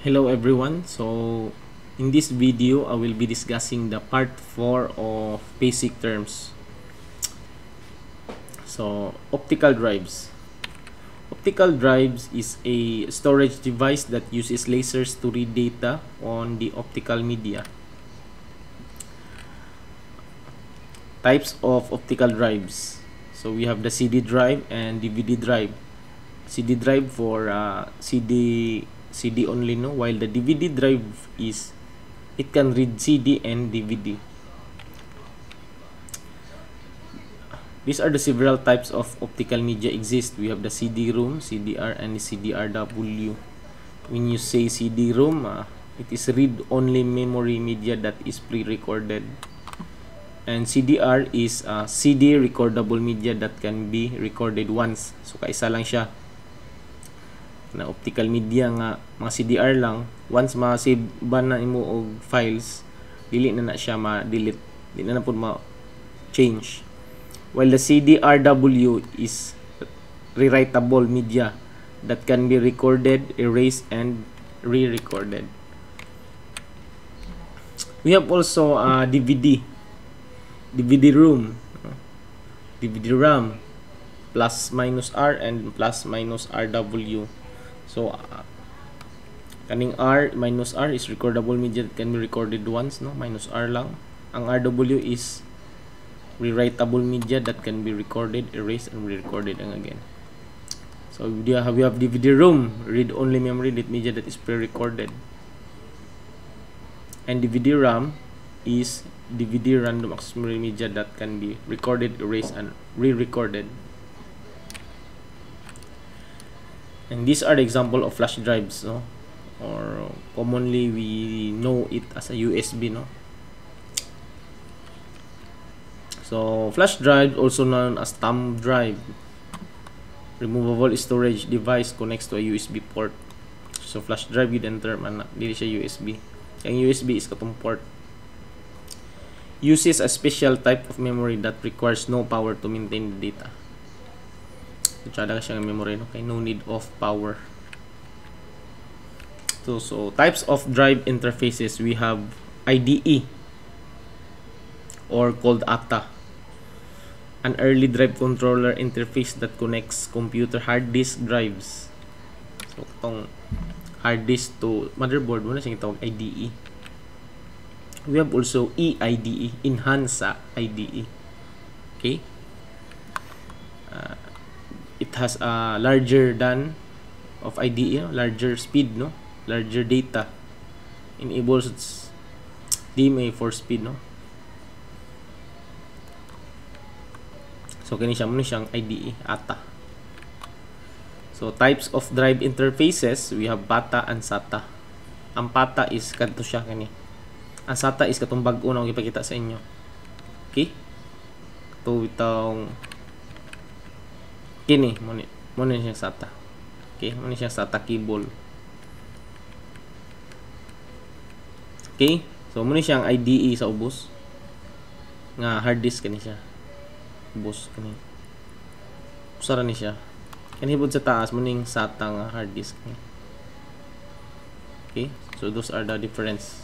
Hello everyone. So in this video I will be discussing the part 4 of basic terms. So optical drives. Optical drives is a storage device that uses lasers to read data on the optical media. Types of optical drives. So we have the CD drive and DVD drive. CD drive for uh, CD CD only no? While the DVD drive is it can read CD and DVD these are the several types of optical media exist. We have the CD-ROM CDR and CDRW when you say CD-ROM uh, it is read only memory media that is pre-recorded. And CDR is uh, CD recordable media that can be recorded once. So kaisa lang siya na optical media nga mga CDR lang. Once ma-save ba na imo og files dili na na siya ma-delete. Di na na pud ma-change. While the CDRW is rewritable media that can be recorded erased and re-recorded. We have also uh, DVD DVD room. DVD RAM. Plus minus R and plus minus RW So, uh, kaning R minus R is recordable media that can be recorded once, no? Minus R lang. Ang RW is rewritable media that can be recorded, erased, and re-recorded again. So, we have, we have DVD room, read-only memory that media that is pre-recorded. And DVD RAM is DVD random access memory media that can be recorded, erased, and re-recorded. And these are the example of flash drives no? Or commonly we know it as a USB no? So flash drive also known as thumb drive. Removable storage device connects to a USB port. So flash drive yun enter man dili siya USB ang USB is katong port. Uses a special type of memory that requires no power to maintain the data Tsada ka siyang memory, no? Kay no need of power. So, so, types of drive interfaces, we have IDE or called ATA. An early drive controller interface that connects computer hard disk drives. So, itong hard disk to motherboard, muna siyang itawag IDE. We have also EIDE, Enhanced IDE. Okay? Uh, it has a larger than of IDE, know, larger speed, no? Larger data. Enables DMA for speed, no? So, kini siya muna siyang IDE, ATA. So, types of drive interfaces, we have PATA and SATA. Ang PATA is kanto siya kani. Ang SATA is katong bag-o na ipakita sa inyo. Okay? Ito itong kini muna muna siya SATA. Okay muna siya SATA cable okay so muna siyang IDE sa ubos nga hard disk kani siya. Ubos kani usara ni siya. Kani hibod sa taas muning SATA nga hard disk kani okay so those are the difference.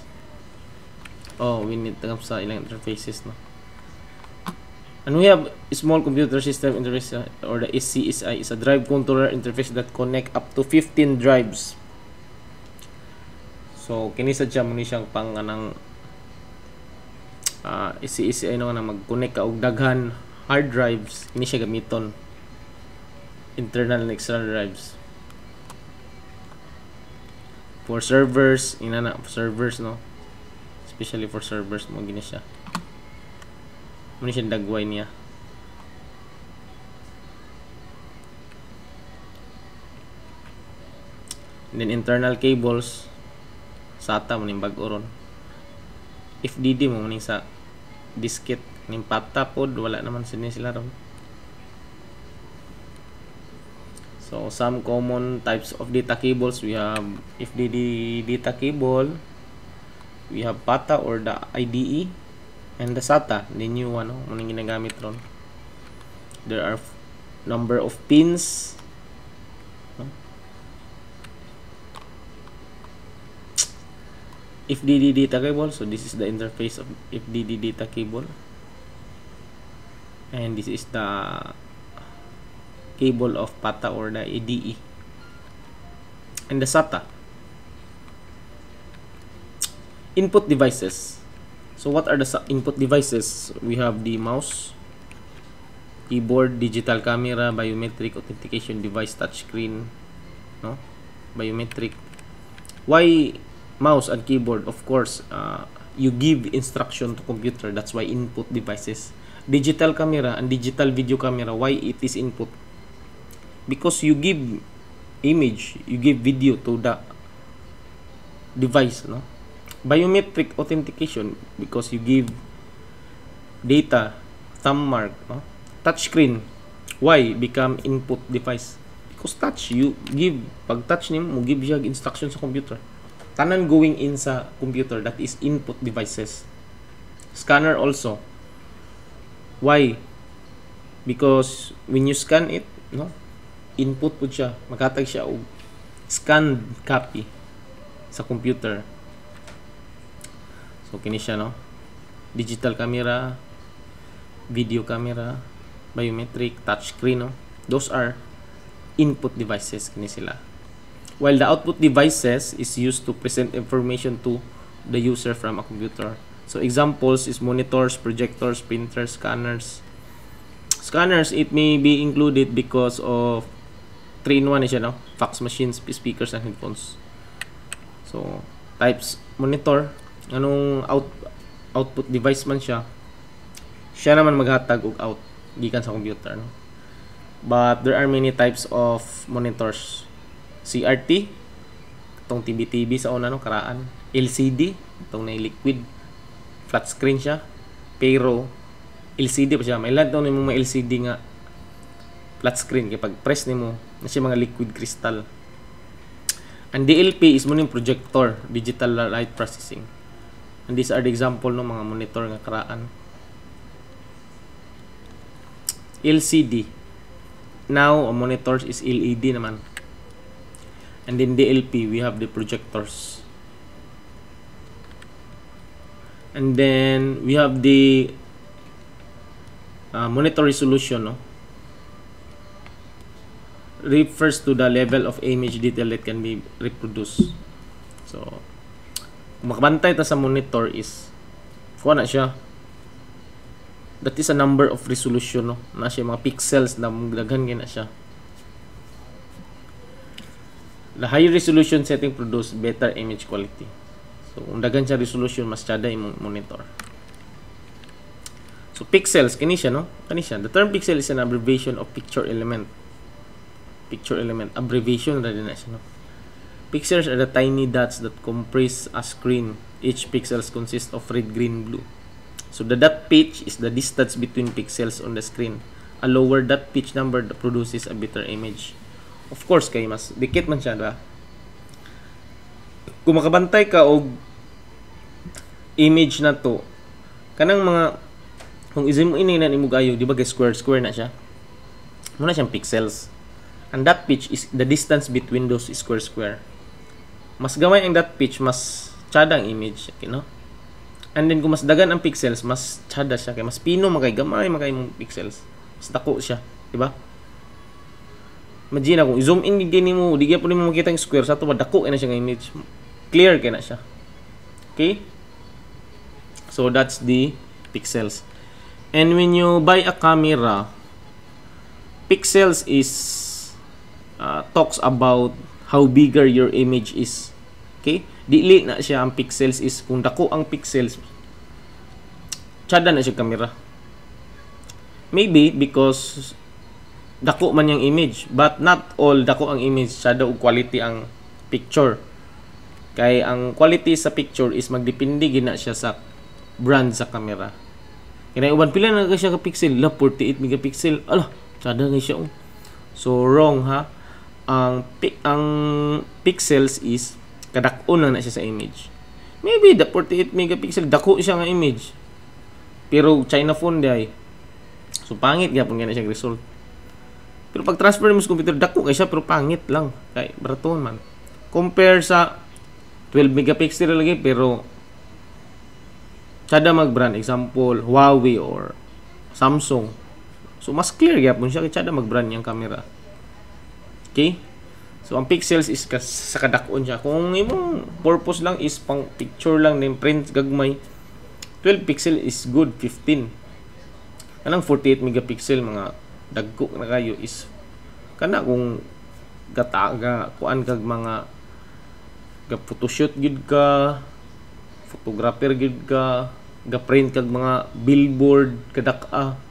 Oh we need to sa ilang interfaces no And we have small computer system interface uh, or the SCSI is a drive controller interface that connect up to 15 drives. So kini sa siya ni siyang pang anang uh, SCSI no nga mag-connect ka og daghan hard drives. Kini siya gamiton. Internal and external drives. For servers ina na servers no. Especially for servers mo gini siya Muna siya dagway niya. And then internal cables SATA mo ning bag-oron. FDD mo ning sa diskit ning pata wala naman sini sila ron. So some common types of data cables we have FDD data cable, we have PATA or the IDE, and the SATA the new one no? anong ginagamit ron there are number of pins no? FDD data cable. So this is the interface of FDD data cable. And this is the cable of PATA or the ADE. And the SATA. Input devices. So what are the input devices? We have the mouse, keyboard, digital camera, biometric authentication device, touchscreen, no? Biometric. Why mouse and keyboard? Of course, uh, you give instruction to computer. That's why input devices. Digital camera and digital video camera. Why it is input? Because you give image, you give video to the device, no? Biometric authentication because you give data thumb mark no? touch screen. Why? Become input device. Because touch you give. Pag touch nimo mo give siya instruction sa computer. Tanan going in sa computer that is input devices. Scanner also. Why? Because when you scan it no? Input pud siya. Makatag siya og scanned copy sa computer So kini siya no. Digital camera, video camera, biometric, touch screen no. Those are input devices kini sila. While the output devices is used to present information to the user from a computer. So examples is monitors, projectors, printers, scanners. Scanners it may be included because of 3-in-1 siya no. Fax machines, speakers and headphones. So types monitor, anong out output device man siya siya naman maghatag og out gikan sa computer no? But there are many types of monitors. CRT itong TV-TV sa una no? Karaan. LCD itong na liquid. Flat screen siya. Pero LCD pa siya. May lahat daw nimo mga LCD nga flat screen. Kay pag press nimo na siya mga liquid crystal. And DLP is mo projector digital light processing And these are the example ng mga monitor nga karaan. LCD. Now, monitors is LED naman. And then DLP, we have the projectors. And then we have the uh, monitor resolution, no? refers to the level of image detail that can be reproduced. So, makabantay ta sa monitor is kuha na siya. That is a number of resolution no? Na siya mga pixels na daghan na siya. The high resolution setting produce better image quality. So kung daghan siya resolution mas tsada imong monitor. So pixels kini siya no? Kani siya. The term pixel is an abbreviation of picture element. Picture element. Abbreviation ra din na siya no Pixels are the tiny dots that comprise a screen. Each pixels consists of red, green, blue. So the dot pitch is the distance between pixels on the screen. A lower dot pitch number produces a better image. Of course, kay mas dikit man siya ba? Kung makabantay ka og image na to, kanang mga kung izin mo ini na nimo gayo, di ba square square na siya? Muna siyang pixels. And that pitch is the distance between those square square mas gamay ang dot pitch, mas tsada ang image, okay, no? And then kung mas dagan ang pixels, mas tsada siya kay mas pino magay gamay magay mong pixels. Mas dako siya, di ba? Imagine kung zoom in gini mo, di gyud mo makita ang square sa to dako na siya nga image. Clear kay na siya. Okay? So that's the pixels. And when you buy a camera, pixels is uh, talks about how bigger your image is. Okay? Dili na siya ang pixels is kung dako ang pixels tsada na siya camera. Maybe because dako man yung image but not all dako ang image tsada og quality ang picture. Kay ang quality sa picture is magdepende gina siya sa brand sa camera. Kaya uban pila na siya ka pixel, la 48 megapixel. Ala, tsada nga siya. Oh. So wrong ha ang ang pixels is kadakon lang na siya sa image. Maybe the 48 megapixel dako siya nga image. Pero China phone day. So pangit gyapon gani siya result. Pero pag transfer mo sa computer dako kay siya pero pangit lang kay baraton man. Compare sa 12 megapixel lagi pero kada mag brand example Huawei or Samsung so mas clear gyapon siya kay kada mag brand yung camera okay so ang pixels is kas, sa kadakon siya. Kung imong purpose lang is pang picture lang ning print gagmay 12 pixel is good 15 kanang 48 megapixel mga dagko na kayo is kana kung gataga kuan kag mga ga photoshoot gid ka photographer gid ka ga print kag mga billboard kadak-a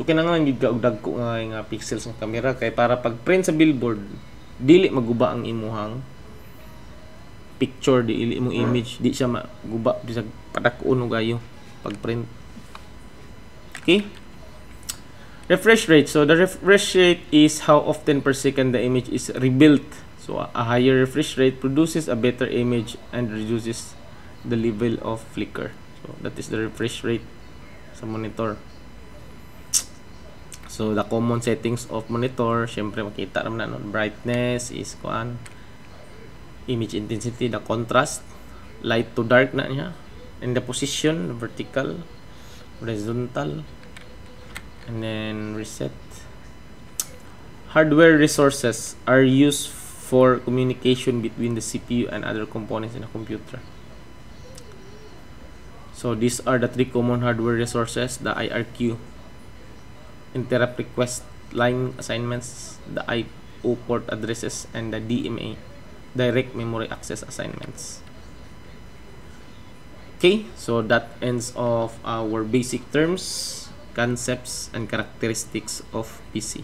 so kinahanglan gid ka og dagko nga nga pixels ng camera. Kay para pag print sa billboard dili maguba ang imuhang picture dili imong image di siya maguba. Di sa padakon og ayo pag print okay? Refresh rate. So the refresh rate is how often per second the image is rebuilt. So a higher refresh rate produces a better image and reduces the level of flicker. So that is the refresh rate sa monitor so the common settings of monitor syempre makita naman na no? brightness is kuan image intensity the contrast light to dark na niya. And the position vertical horizontal. And then reset. Hardware resources are used for communication between the CPU and other components in a computer. So these are the three common hardware resources the IRQ interrupt request line assignments the IO port addresses and the DMA direct memory access assignments okay so that ends of our basic terms concepts and characteristics of PC.